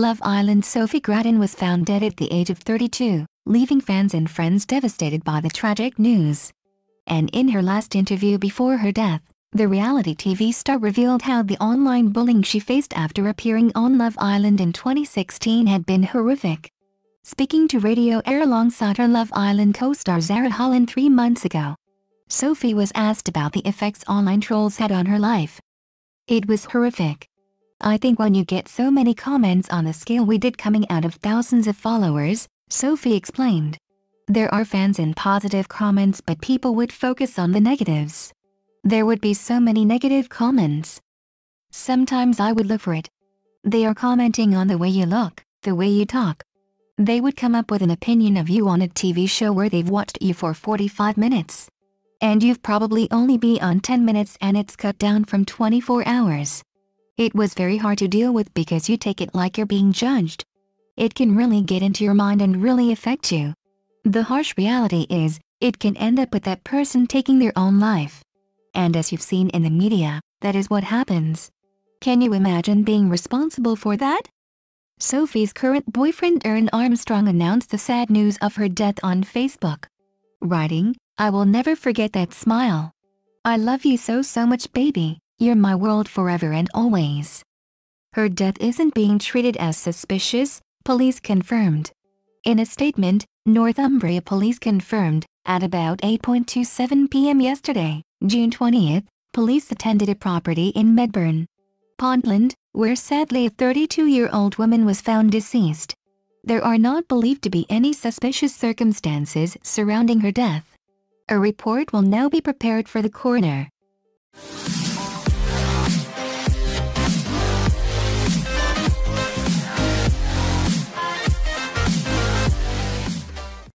Love Island Sophie Gradon was found dead at the age of 32, leaving fans and friends devastated by the tragic news. And in her last interview before her death, the reality TV star revealed how the online bullying she faced after appearing on Love Island in 2016 had been horrific. Speaking to Radio Aire alongside her Love Island co-star Zara Holland three months ago, Sophie was asked about the effects online trolls had on her life. It was horrific. I think when you get so many comments on the scale we did coming out of thousands of followers, Sophie explained. There are fans and positive comments but people would focus on the negatives. There would be so many negative comments. Sometimes I would look for it. They are commenting on the way you look, the way you talk. They would come up with an opinion of you on a TV show where they've watched you for 45 minutes. And you've probably only been on 10 minutes and it's cut down from 24 hours. It was very hard to deal with because you take it like you're being judged. It can really get into your mind and really affect you. The harsh reality is, it can end up with that person taking their own life. And as you've seen in the media, that is what happens. Can you imagine being responsible for that? Sophie's current boyfriend Aaron Armstrong announced the sad news of her death on Facebook. Writing, I will never forget that smile. I love you so so much baby, you're my world forever and always. Her death isn't being treated as suspicious, police confirmed. In a statement, Northumbria police confirmed, at about 8.27 p.m. yesterday, June 20th, police attended a property in Medburn, Ponteland, where sadly a 32-year-old woman was found deceased. There are not believed to be any suspicious circumstances surrounding her death. A report will now be prepared for the coroner.